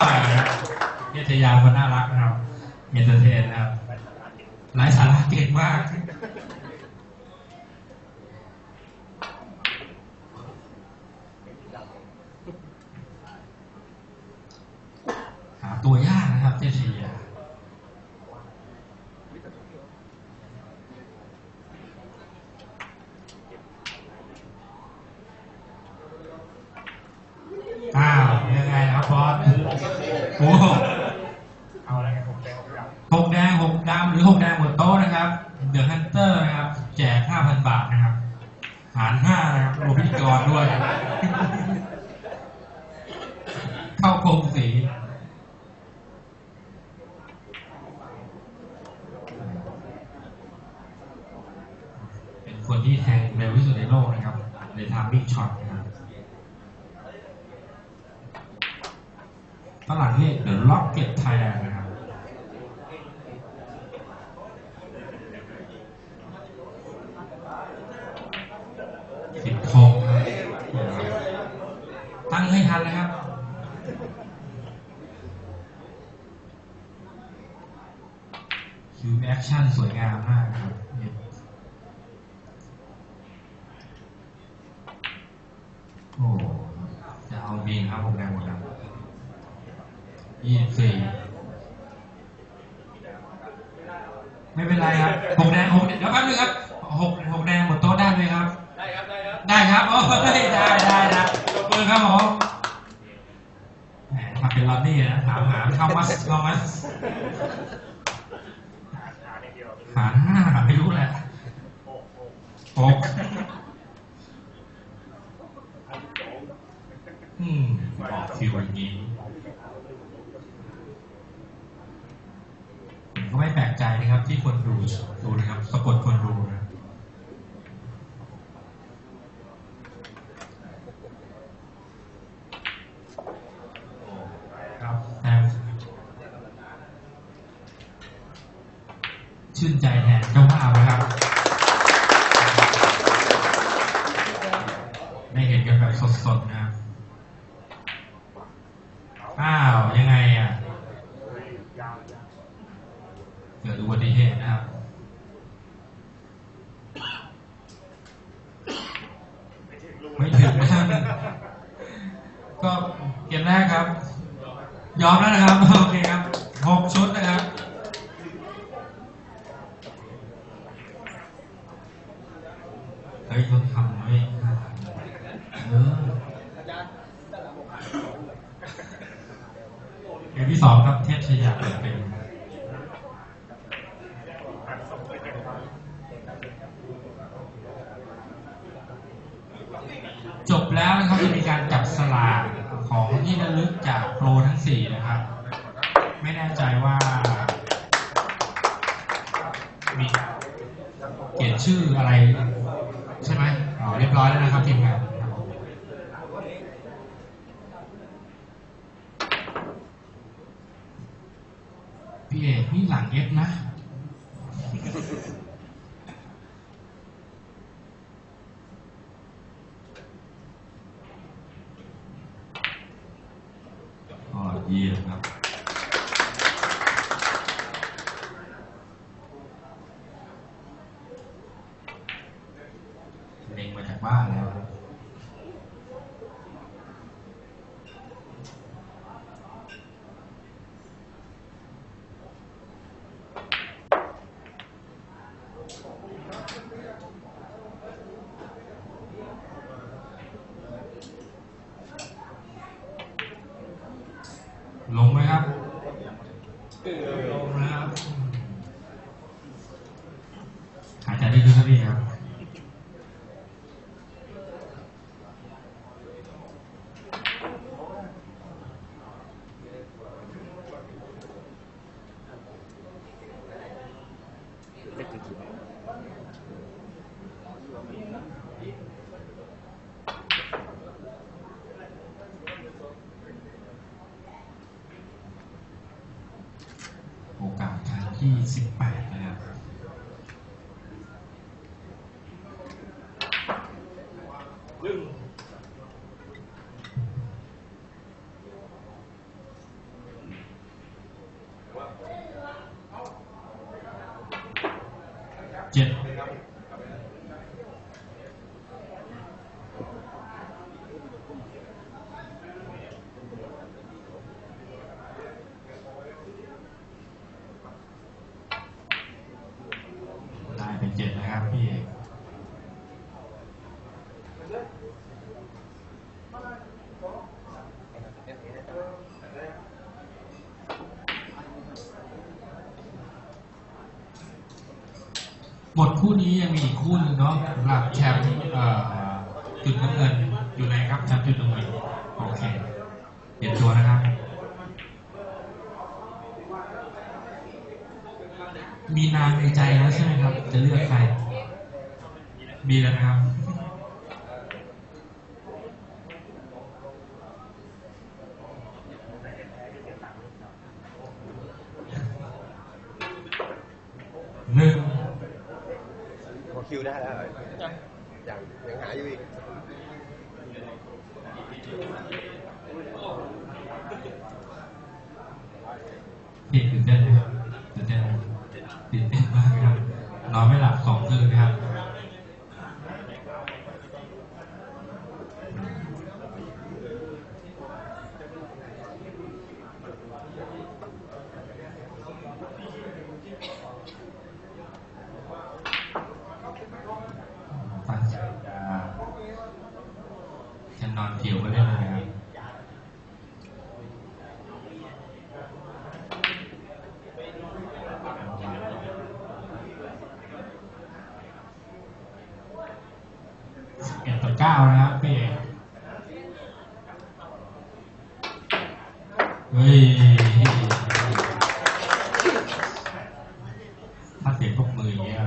นะครับเนตยาคนน่ารักนะครับเมนเตอร์เทนนะครับหลายสาระเก่งมาก หาตัวยากนะครับเจชียาอ้าวยังไงครับบอสโอ้โห เอาอะไรกันผมแดงผมด หกแดงหกดำหรือหกแดงหมดโต๊ะนะครับเดอะฮันเตอร์นะครับ แจกห้าพันบาทนะครับ หารห้านะครับรวมพิธีกรด้วย เข้าโครงสี เป็น คนที่แทงเร็วที่สุดในโลกนะครับ ในทางวิ่งช็อตนะครับฝรั่งเรียก The Rocket Thailand นะครับสิบโค้งครับตั้งให้ทันนะครับ คิว action สวยงามมากครับเนี่ยโอ้ จะเอาบินครับผมแรงหมดแล้วยี่สิบสี่ ไม่เป็นไรครับหกแดงหกแดงเดี๋ยวแป๊บนึงครับหกหกแดงหมดโต๊ะได้ไหมครับ ได้ครับ ได้ครับ ได้ครับโอ้ได้ได้ได้ได้ตบมือครับผมแหมทำเป็นลอนนี่นะถามหาเข้ามัสเข้ามัสหาในเดียวหาห้าไม่รู้แหละโอ้โหหกอืมบอกฟิวอย่างนี้ผมก็ ไม่แปลกใจนะครับ ที่คนดูดูนะครับสะกดคนดูนะครับแต่ชื่นใจแทนเจ้าภาพนะครับ ได้เห็นกันแบบสดๆนะครับ อ้าว ยังไงอะ ยาว เกิดอุบัติเหตุนะครับ ไม่ถึงรู ไม่ถึงนะครับก็เกมแรกครับ ยอมแล้วนะครับโอเคครับหกชุดนะครับเฮ้ยต้องทำไม่เออเกมที่สองครับเทพชยาเปิดเป็นจบแล้วนะครับจะมีการจับสลาก ของที่ระลึกจากโปรทั้งสี่นะครับ ไม่แน่ใจว่า มีเขียนชื่ออะไร ใช่ไหมอ๋อเรียบร้อยแล้วนะครับทีมงาน Hum, 2015. หมดคู่นี้ยังมีอีกคู่หนึ่งเนาะสำหรับแชมป์จุดน้ำเงินอยู่ไหนครับแชมป์จุดน้ำเงินโอเคเปลี่ยนตัวนะครับ มีนามในใจแล้วใช่ไหมครับ จะเลือกใคร มีแล้วนะครับ หนึ่ง พอคิวได้แล้วเหรอยังยังหาอยู่อีก พี่ตื่นเต้นไหมครับตื่นเต้นไหมตื่นเต้นมากครับ นอนไม่หลับสองคืนนะครับ ตั้งใจจะจะนอนเกี่ยวก็ได้เลยนะครับ สิบเอ็ดต่อเก้านะครับพี่เอกเฮ้ย ถ้าเสียงพวกมืออย่างเงี้ย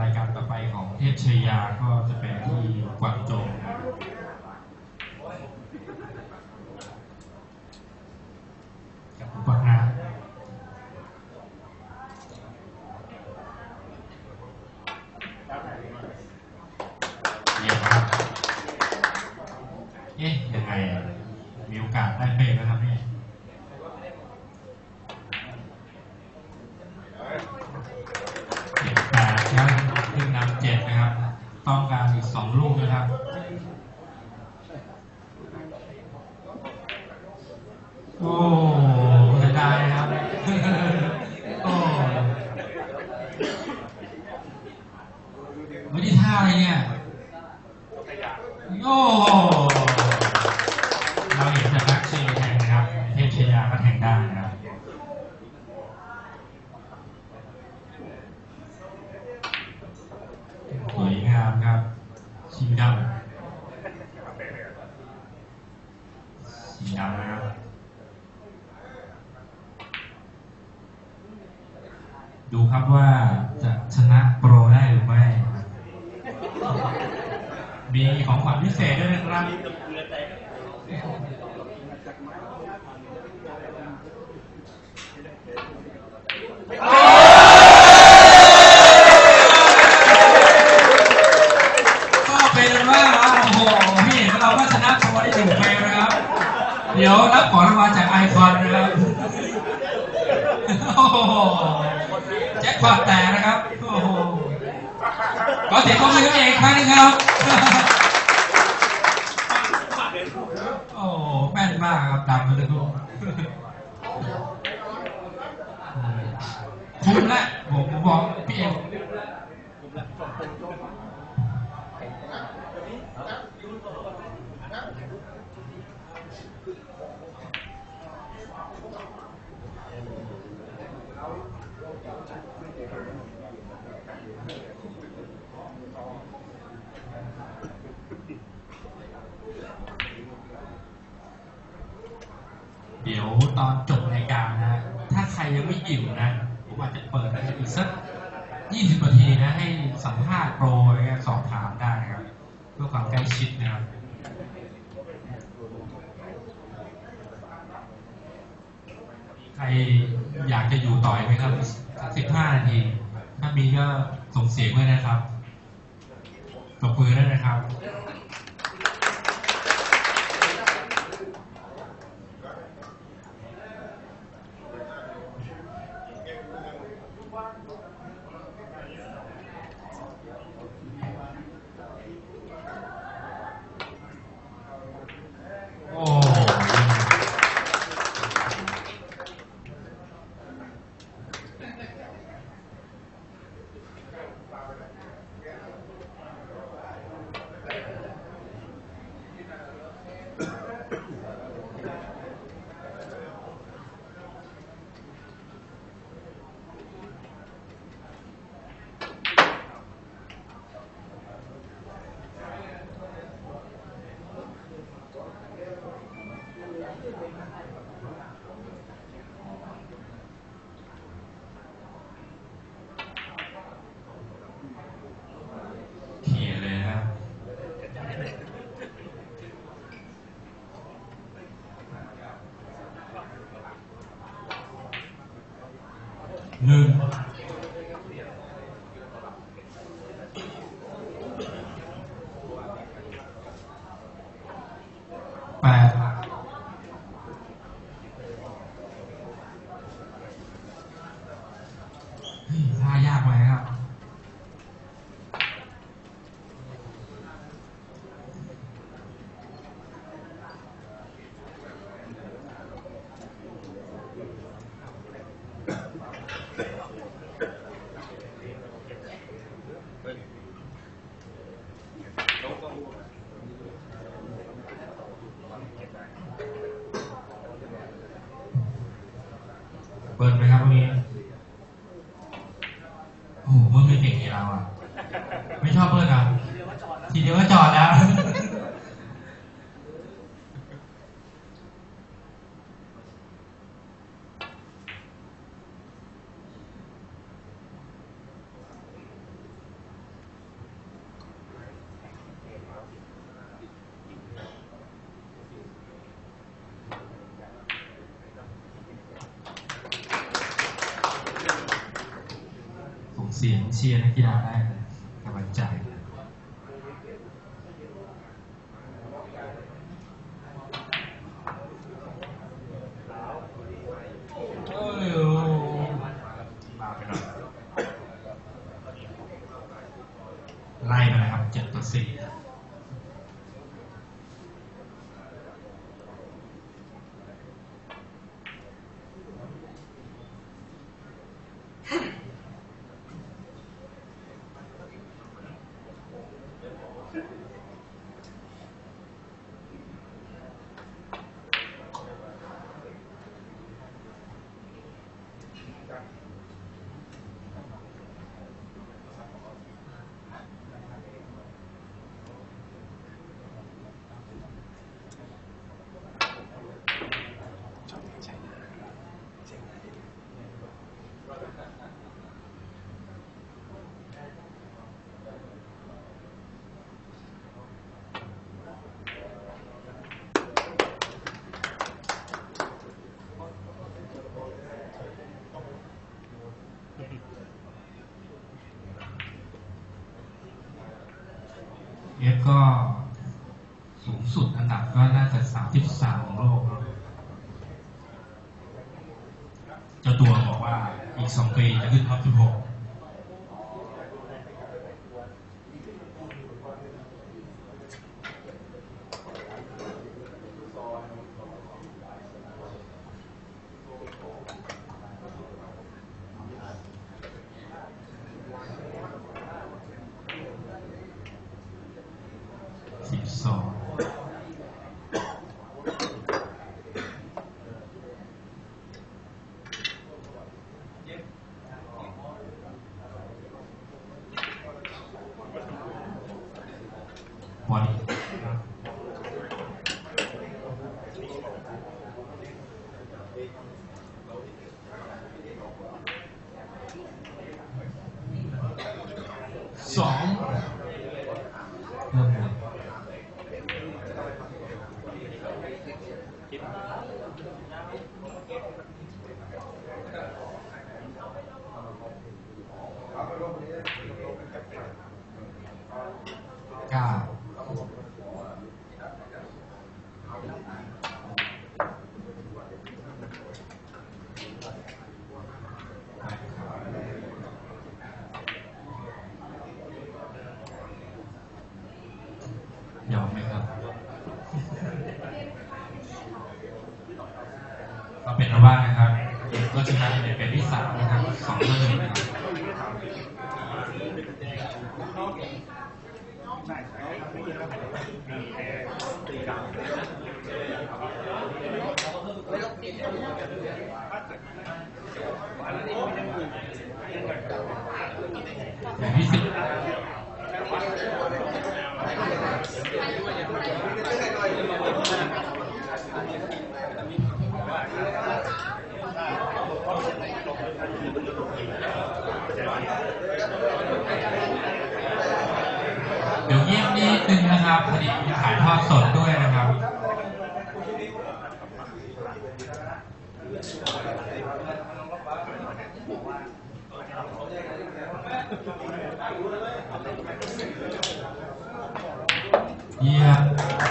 รายการต่อไป ของเทพชยาก็จะเป็นที่กวางโจวนะครับกับอุปกรณ์เยี่ยมครับ เอ๊ะ ยังไงอะมีโอกาสได้เป๊ะแล้วครับนี่เจ็ดแปดครับขึ้นนำเจ็ดนะครับ ต้องการอีกสองลูกนะครับ โอ้เสียดายครับ โอ้ไม่ได้ท่าอะไรเนี่ย โอ้ เราเห็นแต่นักเชียร์แทงนะครับ เทพชยาก็แทง ได้นะครับสวยงามครับชิงดำชิงดำนะครับดูครับว่าจะชนะโปรได้หรือไม่ มีของขวัญพิเศษด้วยนะครับ โอ้โหแจ็คพอตแตกนะครับ โอ้โหขอเสียงปรบมือให้เอกครั้งนึงครับ โอ้โหแม่นมากครับตามมาเลยลูกคุ้มล้วผมบอกพี่เอก อีกสักยี่สิบนาทีนะให้สัมภาษณ์โปรอะไรเงี้ยสอบถามได้ครับเพื่อความใกล้ชิดนะครับใครอยากจะอยู่ต่อยไหมครับสิบห้านาที ถ้ามีก็ส่งเสียงไว้นะครับตบมือได้วยนะครับ เสียงเชียร์นักกีฬาได้เลยกำลังใจ โอ้ยโอ้มาไปหน่อยไล่มาเลยครับเจ็ดต่อสี่ เอฟก็สูงสุดอันดับก็น่าจะสามสิบสามของโลกเจ้าตัวบอกว่าอีกสองปีจะขึ้นท็อปสิบหก นวานะครับรัชกาลที่เป็นที่สามนะครับสองท่านนี้นะครับไม่ เดี๋ยวเงียบนิดนึงนะครับพอดีถ่ายภาพสดด้วยนะครับเยี่ยม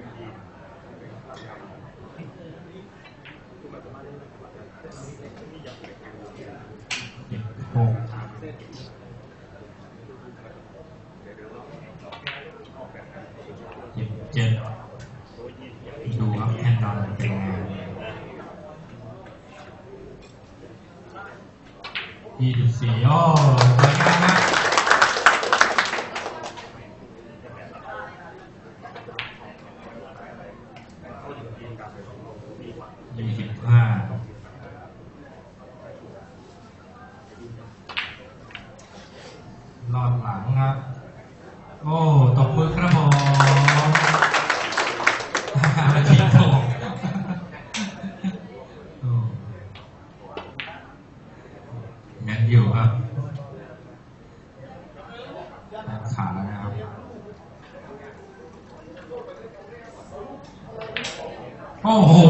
ต็มทีเจ็ดดูครับแน่นนเป็นไงยี่สิบสี่โอ Oh.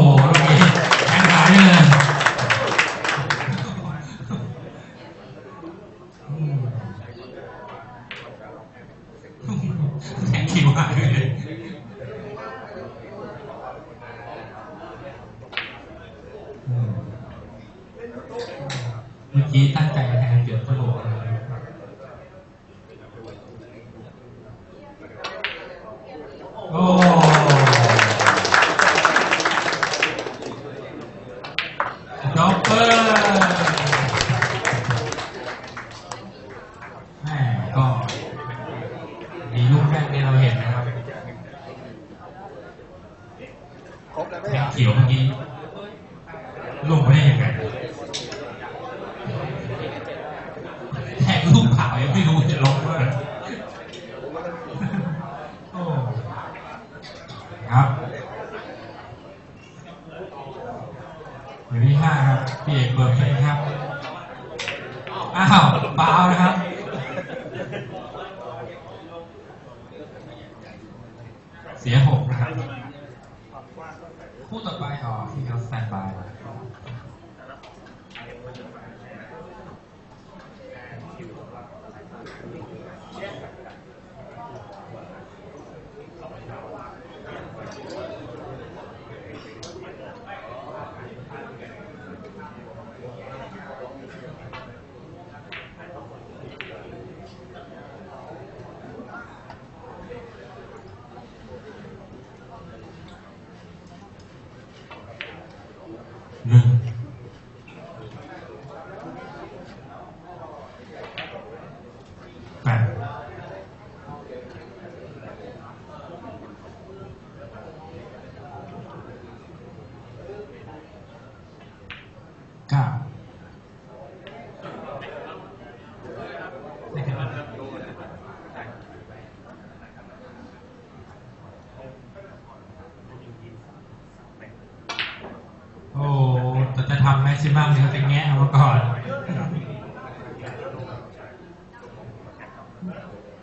ม็กซิมัมเนี่ยเป็แงะเอามาก่อน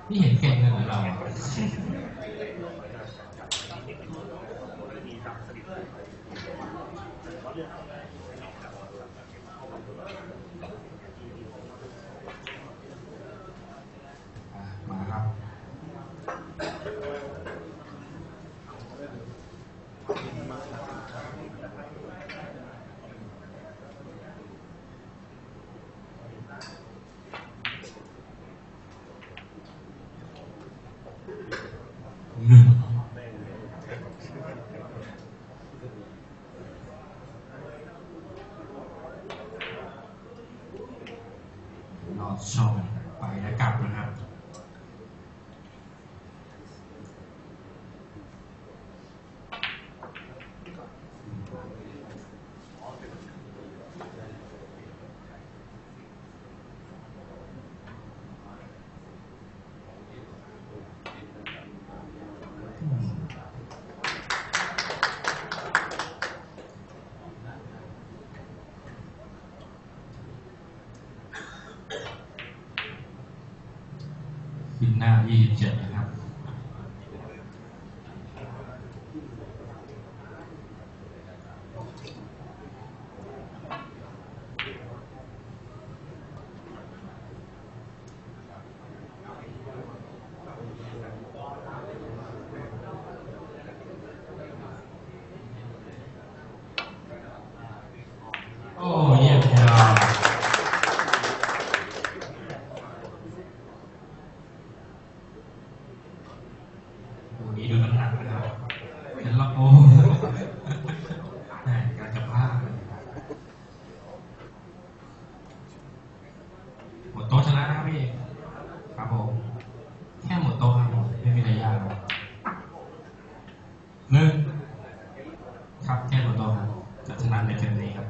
นี่เห็นเก่งเลยเรา Solomon. 意见。 หนึ่งครับแค่คนวต่อครับจะชนะในเกมนี้ครับ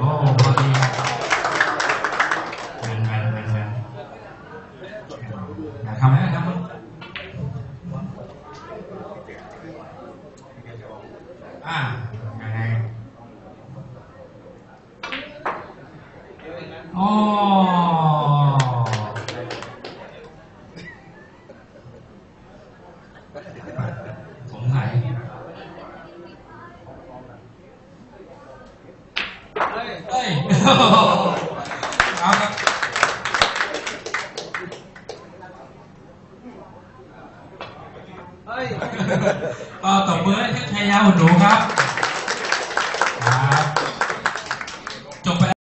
Oh.